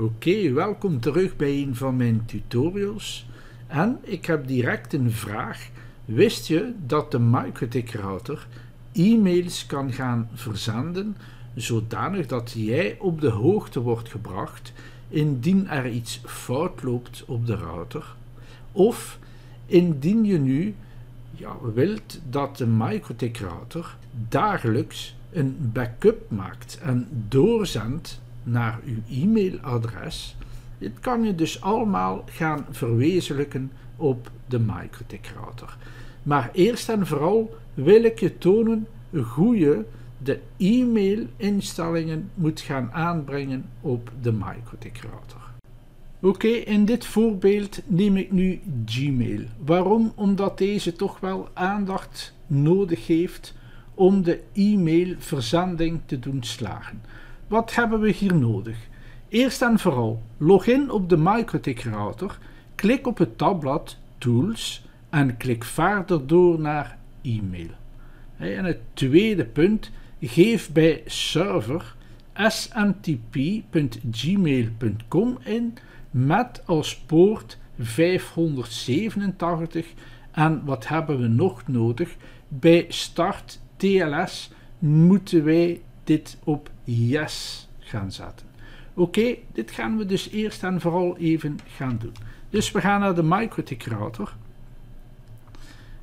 Oké, welkom terug bij een van mijn tutorials. En ik heb direct een vraag. Wist je dat de MikroTik router e-mails kan gaan verzenden zodanig dat jij op de hoogte wordt gebracht indien er iets fout loopt op de router? Of indien je nu ja, wilt dat de MikroTik router dagelijks een backup maakt en doorzendt naar uw e-mailadres. Dit kan je dus allemaal gaan verwezenlijken op de MikroTik router. Maar eerst en vooral wil ik je tonen hoe je de e-mail instellingen moet gaan aanbrengen op de MikroTik router. Oké, in dit voorbeeld neem ik nu Gmail. Waarom? Omdat deze toch wel aandacht nodig heeft om de e-mail verzending te doen slagen. Wat hebben we hier nodig? Eerst en vooral login op de MikroTik router, klik op het tabblad Tools en klik verder door naar e-mail. En het tweede punt, geef bij server smtp.gmail.com in met als poort 587 en wat hebben we nog nodig? Bij start TLS moeten wij dit op yes gaan zetten. Oké, dit gaan we dus eerst en vooral even gaan doen. Dus we gaan naar de MikroTik router.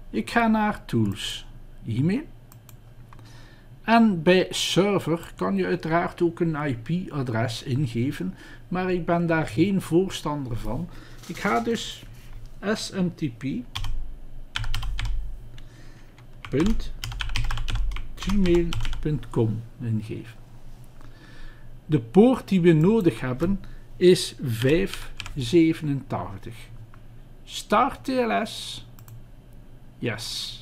Ik ga naar Tools, e-mail. En bij server kan je uiteraard ook een IP-adres ingeven, maar ik ben daar geen voorstander van. Ik ga dus smtp.gmail.com ingeven. De poort die we nodig hebben is 587. Start TLS. Yes.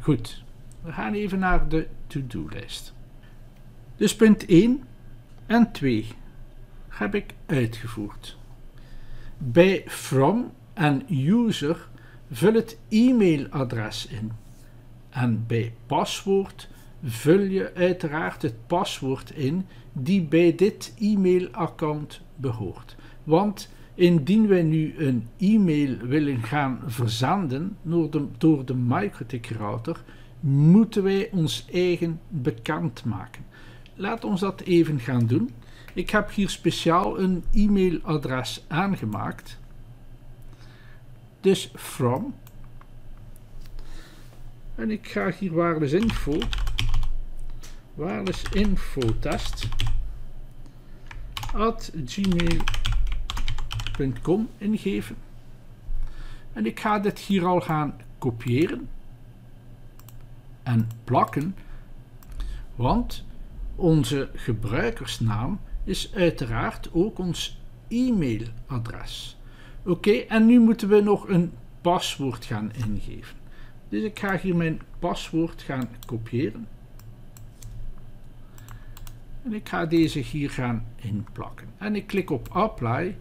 Goed. We gaan even naar de to-do-lijst. Dus punt 1 en 2 heb ik uitgevoerd. Bij from en user vul het e-mailadres in. En bij paswoord vul je uiteraard het paswoord in die bij dit e-mailaccount behoort. Want indien wij nu een e-mail willen gaan verzenden door de, door de MikroTik router, moeten wij ons eigen bekend maken. Laat ons dat even gaan doen. Ik heb hier speciaal een e-mailadres aangemaakt. Dus from. En ik ga hier waardesinfo. Waardesinfotest. at gmail.com ingeven. En ik ga dit hier al gaan kopiëren en plakken, want onze gebruikersnaam is uiteraard ook ons e-mailadres. Oké, en nu moeten we nog een paswoord gaan ingeven. Dus ik ga hier mijn paswoord gaan kopiëren. En ik ga deze hier gaan inplakken. En ik klik op Apply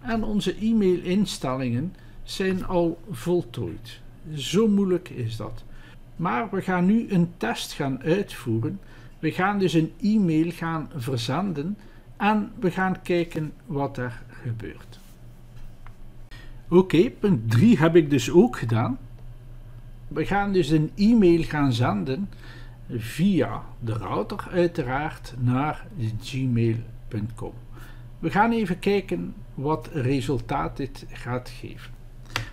en onze e-mail instellingen zijn al voltooid. Zo moeilijk is dat. Maar we gaan nu een test gaan uitvoeren. We gaan dus een e-mail gaan verzenden en we gaan kijken wat er gebeurt. Oké, punt 3 heb ik dus ook gedaan. We gaan dus een e-mail gaan zenden via de router uiteraard naar gmail.com. We gaan even kijken wat resultaat dit gaat geven.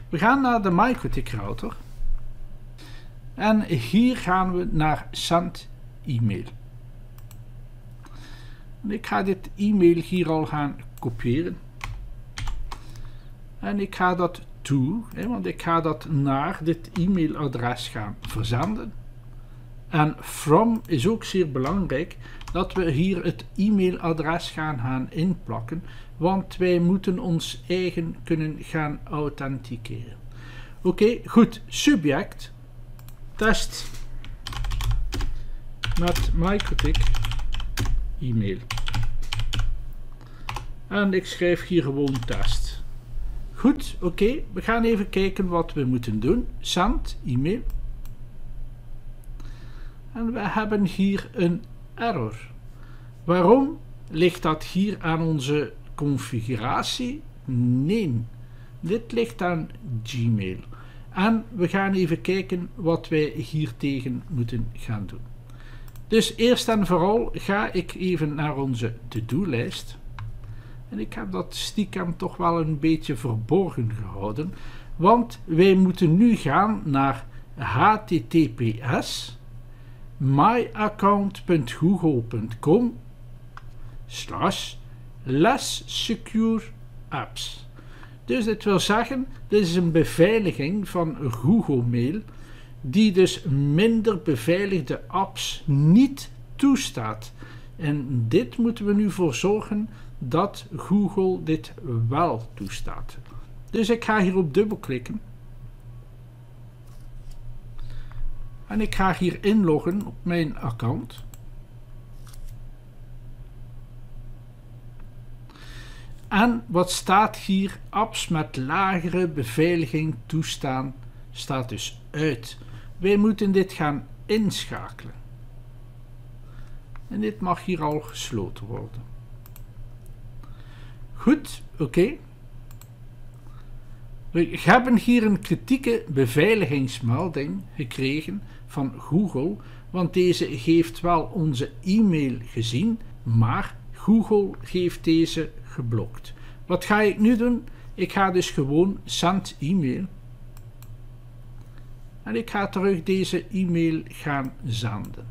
We gaan naar de MikroTik router en hier gaan we naar Send e-mail. Ik ga dit e-mail hier al gaan kopiëren. En ik ga dat want ik ga dat naar dit e-mailadres gaan verzenden. En from is ook zeer belangrijk dat we hier het e-mailadres gaan gaan inplakken, want wij moeten ons eigen kunnen gaan authenticeren. Oké, goed. Subject test met MikroTik e-mail. En ik schrijf hier gewoon test. Goed, oké. We gaan even kijken wat we moeten doen. Send e-mail. En we hebben hier een error. Waarom? Ligt dat hier aan onze configuratie? Nee. Dit ligt aan Gmail. En we gaan even kijken wat wij hier tegen moeten gaan doen. Dus eerst en vooral ga ik even naar onze to-do-lijst. En ik heb dat stiekem toch wel een beetje verborgen gehouden. Want wij moeten nu gaan naar https myaccount.google.com slash less secure apps. Dus dit wil zeggen, dit is een beveiliging van Google Mail die dus minder beveiligde apps niet toestaat. En dit moeten we nu voor zorgen dat Google dit wel toestaat. Dus ik ga hierop dubbelklikken. En ik ga hier inloggen op mijn account. En wat staat hier? Apps met lagere beveiliging toestaan staat dus uit. Wij moeten dit gaan inschakelen. En dit mag hier al gesloten worden. Goed, oké. We hebben hier een kritieke beveiligingsmelding gekregen van Google, want deze heeft wel onze e-mail gezien, maar Google heeft deze geblokt. Wat ga ik nu doen? Ik ga dus gewoon send e-mail. En ik ga terug deze e-mail gaan zenden.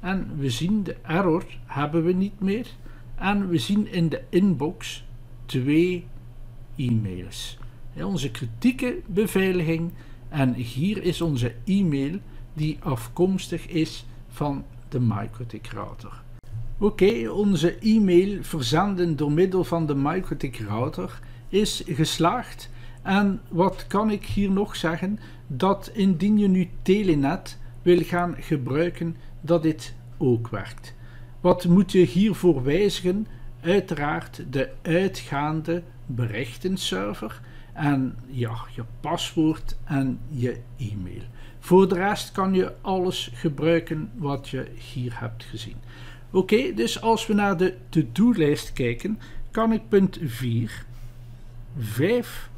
En we zien de error hebben we niet meer. En we zien in de inbox twee e-mails. Onze kritieke beveiliging en hier is onze e-mail die afkomstig is van de MikroTik router. Oké, onze e-mail verzenden door middel van de MikroTik router is geslaagd. En wat kan ik hier nog zeggen? Dat indien je nu Telenet wil gaan gebruiken, dat dit ook werkt. Wat moet je hiervoor wijzigen? Uiteraard de uitgaande berichtenserver en ja, je paswoord en je e-mail. Voor de rest kan je alles gebruiken wat je hier hebt gezien. Oké, dus als we naar de to-do-lijst kijken, kan ik punt 4, 5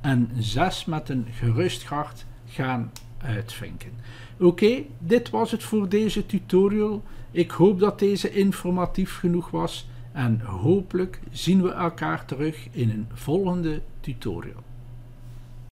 en 6 met een gerust hart gaan Oké, dit was het voor deze tutorial. Ik hoop dat deze informatief genoeg was en hopelijk zien we elkaar terug in een volgende tutorial.